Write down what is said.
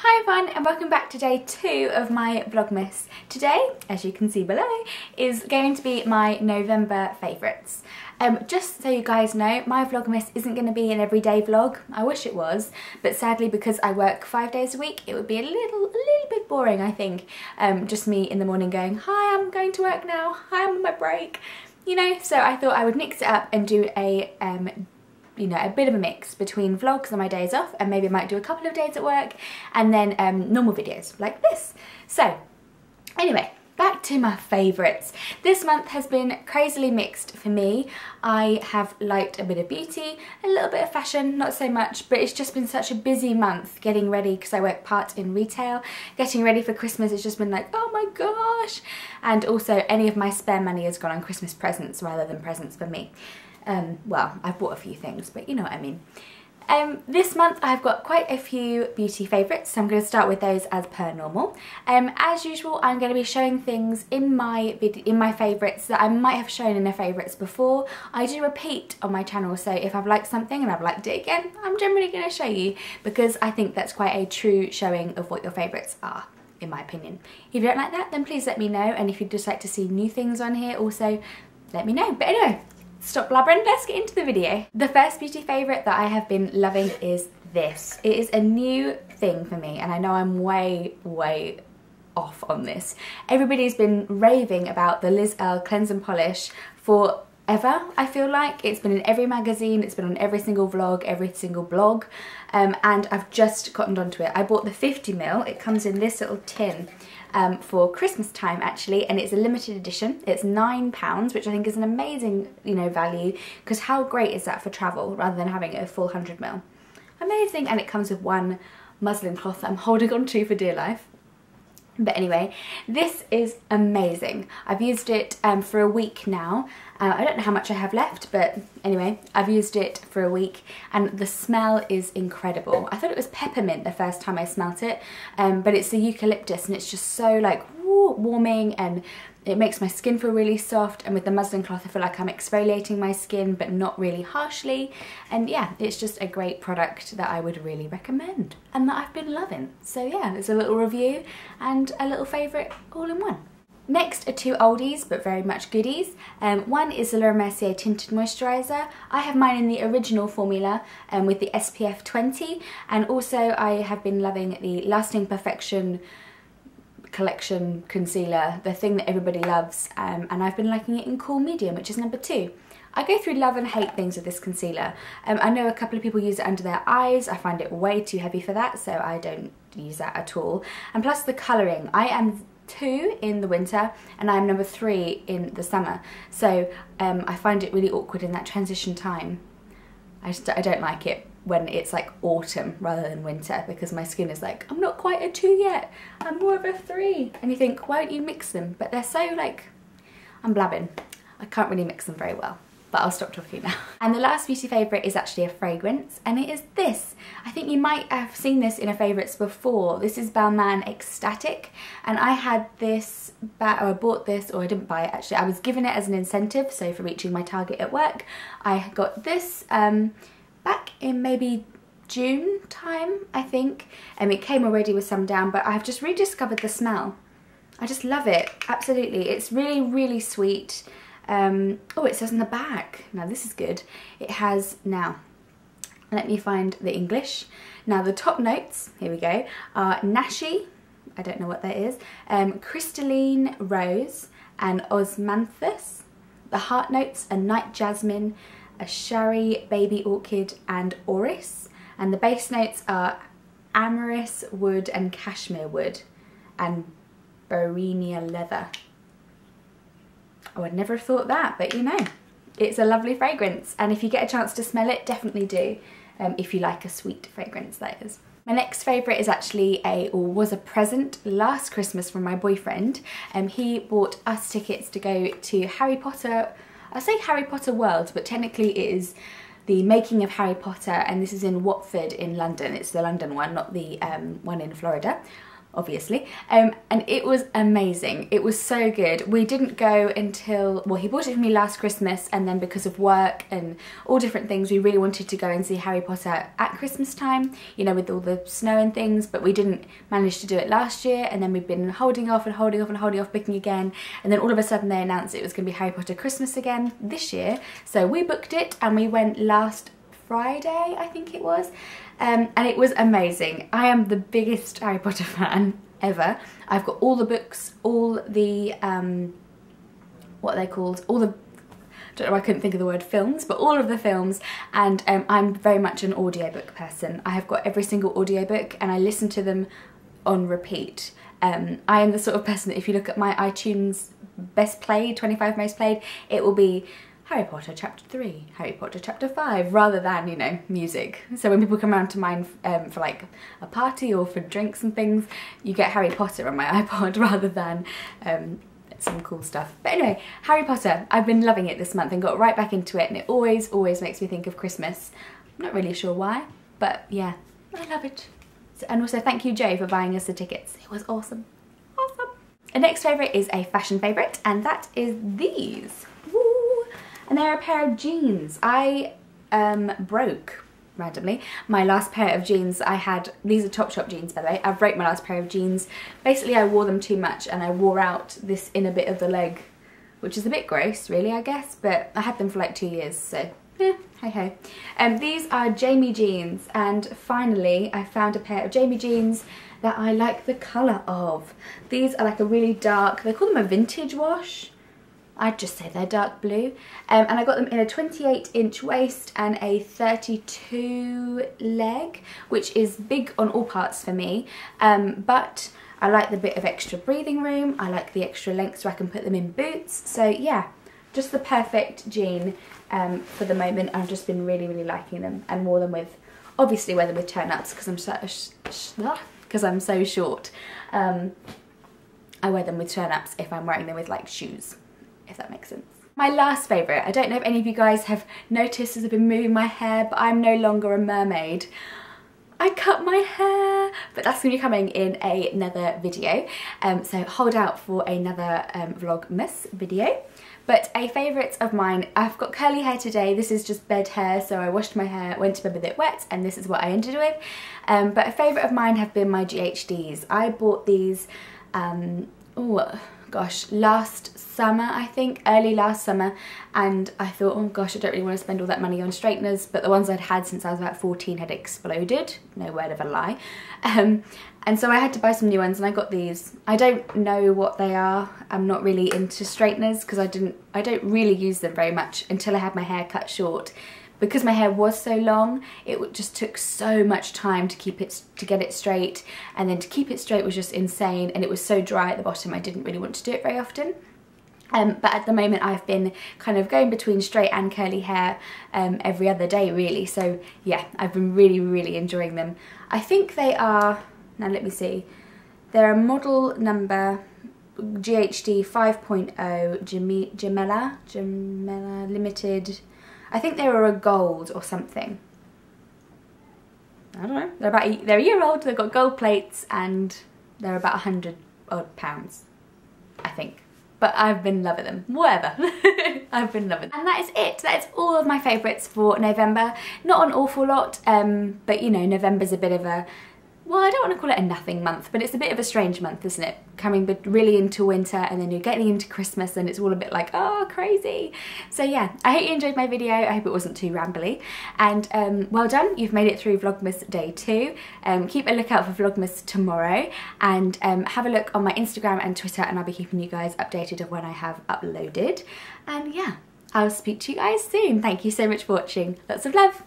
Hi everyone and welcome back to day two of my Vlogmas. Today, as you can see below, is going to be my November favourites. Um, just so you guys know, my Vlogmas isn't going to be an everyday vlog. I wish it was, but sadly because I work five days a week, it would be a little, a little bit boring I think. Um, just me in the morning going, hi I'm going to work now, hi I'm on my break. You know, so I thought I would mix it up and do a um, you know, a bit of a mix between vlogs on my days off and maybe I might do a couple of days at work and then um, normal videos like this. So anyway, back to my favourites. This month has been crazily mixed for me. I have liked a bit of beauty, a little bit of fashion, not so much, but it's just been such a busy month getting ready because I work part in retail. Getting ready for Christmas has just been like, oh my gosh. And also any of my spare money has gone on Christmas presents rather than presents for me. Um, well, I've bought a few things, but you know what I mean. Um, this month I've got quite a few beauty favourites, so I'm going to start with those as per normal. Um, as usual, I'm going to be showing things in my in my favourites that I might have shown in the favourites before. I do repeat on my channel, so if I've liked something and I've liked it again, I'm generally going to show you because I think that's quite a true showing of what your favourites are in my opinion. If you don't like that, then please let me know, and if you'd just like to see new things on here, also let me know. But anyway, stop blabbering, let's get into the video. The first beauty favourite that I have been loving is this. It is a new thing for me and I know I'm way, way off on this. Everybody's been raving about the Liz Earle Cleanse and Polish for ever I feel like. It's been in every magazine. It's been on every single vlog every single blog. Um, and I've just gotten onto it. I bought the 50ml it comes in this little tin um, for Christmas time actually and it's a limited edition. It's nine pounds which I think is an amazing you know value because how great is that for travel rather than having a full 100 ml. Amazing and it comes with one muslin cloth that I'm holding on to for dear life. But anyway, this is amazing. I've used it um, for a week now. Uh, I don't know how much I have left, but anyway, I've used it for a week and the smell is incredible. I thought it was peppermint the first time I smelt it, um, but it's the eucalyptus and it's just so like woo, warming and it makes my skin feel really soft and with the muslin cloth I feel like I'm exfoliating my skin but not really harshly and yeah it's just a great product that I would really recommend and that I've been loving. So yeah it's a little review and a little favourite all in one. Next are two oldies, but very much goodies. Um, one is the Laura Mercier Tinted Moisturiser. I have mine in the original formula um, with the SPF 20, and also I have been loving the Lasting Perfection collection concealer, the thing that everybody loves, um, and I've been liking it in Cool Medium, which is number two. I go through love and hate things with this concealer. Um, I know a couple of people use it under their eyes. I find it way too heavy for that, so I don't use that at all. And plus the colouring. I am two in the winter and I'm number three in the summer. So um, I find it really awkward in that transition time. I just I don't like it when it's like autumn rather than winter because my skin is like, I'm not quite a two yet, I'm more of a three. And you think, why don't you mix them? But they're so like, I'm blabbing. I can't really mix them very well but I'll stop talking now. And the last beauty favourite is actually a fragrance and it is this. I think you might have seen this in a favourites before. This is Balmain Extatic and I had this, or I bought this or I didn't buy it actually. I was given it as an incentive so for reaching my target at work. I got this um, back in maybe June time I think and it came already with some down but I've just rediscovered the smell. I just love it, absolutely. It's really, really sweet. Um, oh, it says in the back. Now this is good. It has, now, let me find the English. Now the top notes, here we go, are Nashi, I don't know what that is, um, Crystalline Rose and Osmanthus. The heart notes are Night Jasmine, a Sherry Baby Orchid and Orris. And the base notes are Amyris Wood and Cashmere Wood and Bauhinia Leather. Oh, I'd never have thought that, but you know, it's a lovely fragrance. And if you get a chance to smell it, definitely do. Um, if you like a sweet fragrance, that is. My next favourite is actually a, or was a present last Christmas from my boyfriend. Um, he bought us tickets to go to Harry Potter, I say Harry Potter World, but technically it is the making of Harry Potter and this is in Watford in London. It's the London one, not the um, one in Florida. Obviously. Um, and it was amazing. It was so good. We didn't go until, well, he bought it for me last Christmas and then because of work and all different things, we really wanted to go and see Harry Potter at Christmas time, you know, with all the snow and things, but we didn't manage to do it last year. And then we've been holding off and holding off and holding off booking again. And then all of a sudden they announced it was going to be Harry Potter Christmas again this year. So we booked it and we went last Friday, I think it was. Um, and it was amazing. I am the biggest Harry Potter fan ever. I've got all the books, all the, um, what are they called? All the, I don't know, I couldn't think of the word films, but all of the films, and um, I'm very much an audiobook person. I have got every single audiobook and I listen to them on repeat. Um, I am the sort of person that if you look at my iTunes best played, 25 most played, it will be Harry Potter chapter 3, Harry Potter chapter 5, rather than, you know, music. So when people come around to mine um, for like a party or for drinks and things, you get Harry Potter on my iPod rather than um, some cool stuff. But anyway, Harry Potter, I've been loving it this month and got right back into it and it always, always makes me think of Christmas. I'm not really sure why, but yeah, I love it. So, and also thank you Joe for buying us the tickets. It was awesome, awesome. The next favourite is a fashion favourite and that is these and they're a pair of jeans. I um, broke randomly. My last pair of jeans I had, these are Topshop jeans by the way, I broke my last pair of jeans. Basically I wore them too much and I wore out this inner bit of the leg, which is a bit gross really I guess, but I had them for like two years so yeah, hey hey. Um, these are Jamie jeans and finally I found a pair of Jamie jeans that I like the colour of. These are like a really dark, they call them a vintage wash. I'd just say they're dark blue. Um, and I got them in a 28 inch waist and a 32 leg, which is big on all parts for me. Um, but I like the bit of extra breathing room. I like the extra length so I can put them in boots. So yeah, just the perfect jean um, for the moment. I've just been really, really liking them and wore them with, obviously wear them with turn-ups because I'm so, because I'm so short. Um, I wear them with turn-ups if I'm wearing them with like shoes if that makes sense. My last favourite, I don't know if any of you guys have noticed as I've been moving my hair, but I'm no longer a mermaid. I cut my hair, but that's going to be coming in another video. Um, so hold out for another um, Vlogmas video. But a favourite of mine, I've got curly hair today. This is just bed hair, so I washed my hair, went to bed with it wet, and this is what I ended with. Um, but a favourite of mine have been my GHDs. I bought these, um, oh, gosh, last summer, I think, early last summer, and I thought, oh gosh, I don't really want to spend all that money on straighteners, but the ones I'd had since I was about 14 had exploded, no word of a lie. Um, and so I had to buy some new ones and I got these. I don't know what they are. I'm not really into straighteners because I didn't I don't really use them very much until I had my hair cut short because my hair was so long, it just took so much time to keep it, to get it straight. And then to keep it straight was just insane. And it was so dry at the bottom, I didn't really want to do it very often. Um, but at the moment I've been kind of going between straight and curly hair um, every other day really. So yeah, I've been really, really enjoying them. I think they are, now let me see, they're a model number GHD 5.0 Gemella, Gemella Limited I think they were a gold or something. I don't know. They're about a, they're a year old. They've got gold plates and they're about a hundred odd pounds, I think. But I've been loving them. Whatever. I've been loving them. And that is it. That is all of my favourites for November. Not an awful lot, um, but you know, November's a bit of a well, I don't want to call it a nothing month, but it's a bit of a strange month, isn't it? Coming really into winter and then you're getting into Christmas and it's all a bit like, oh, crazy. So yeah, I hope you enjoyed my video. I hope it wasn't too rambly. And um, well done, you've made it through Vlogmas day two. Um, keep a lookout for Vlogmas tomorrow and um, have a look on my Instagram and Twitter and I'll be keeping you guys updated of when I have uploaded. And yeah, I'll speak to you guys soon. Thank you so much for watching. Lots of love.